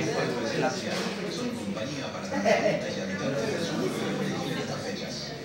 y en cuanto a esencia, son compañía para y habitantes del que elegir estas fechas.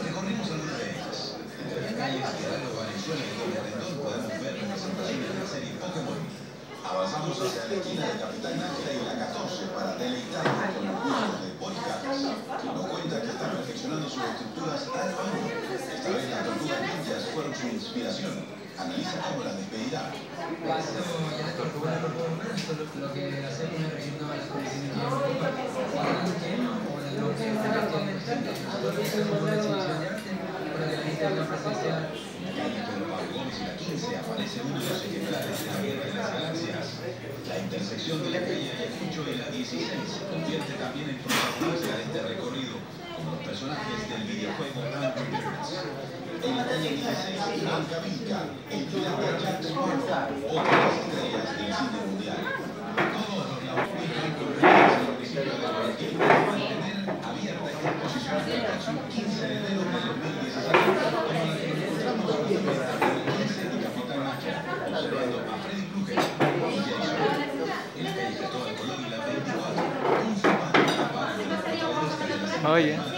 Recorrimos algunas de ellas. Entre las calles Gerardo Valenzuela y Doble Rendón podemos ver representaciones de la serie Pokémon. Avanzamos hacia la esquina de Capitán Ángela y la 14 para deleitarnos con los gustos de Policar, que nos cuenta que está perfeccionando sus estructuras al baño. Esta vez las tortugas ninjas fueron su inspiración. Analiza cómo las despedirá. Lo que hacemos es la gente pueda presenciar. En la calle Pedro Pablo Gómez y la 15 aparece uno de los ejemplares de la Guerra de las Galaxias. La intersección de la calle y la 16 se convierte también en protagonista de este recorrido, los personajes del videojuego Oye.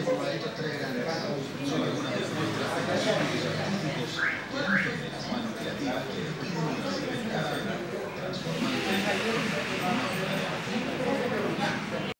por la.